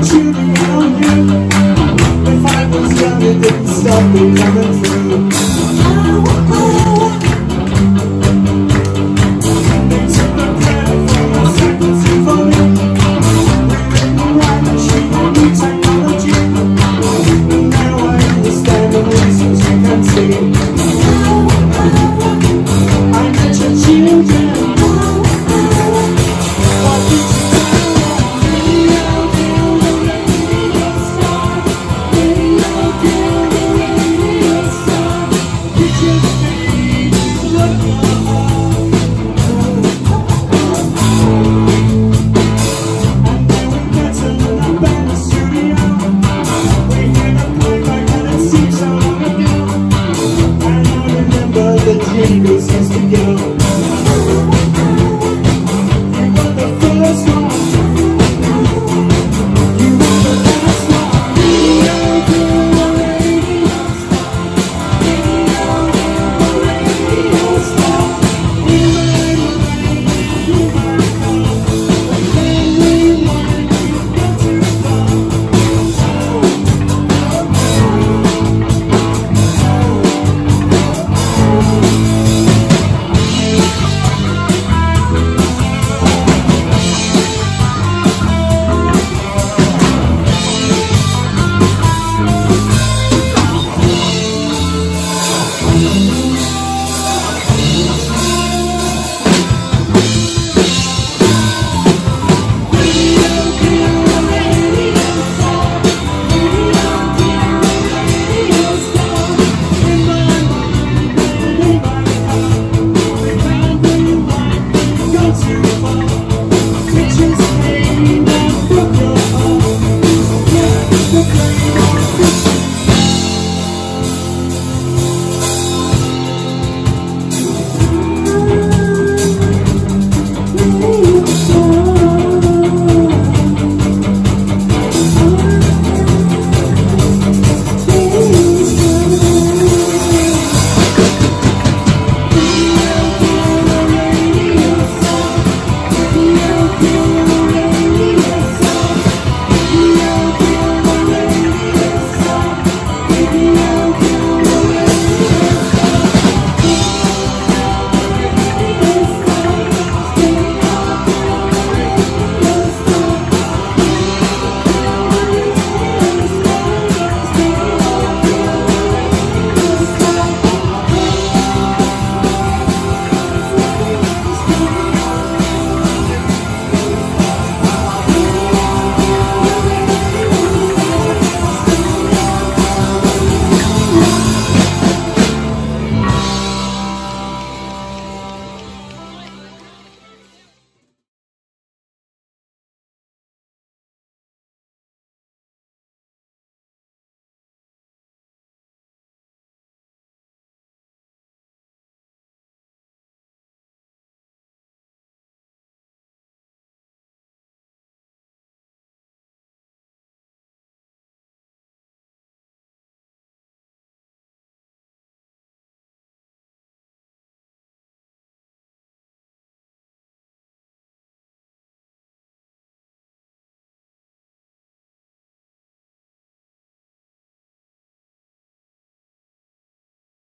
Shooting on you If I was young it didn't stop me coming through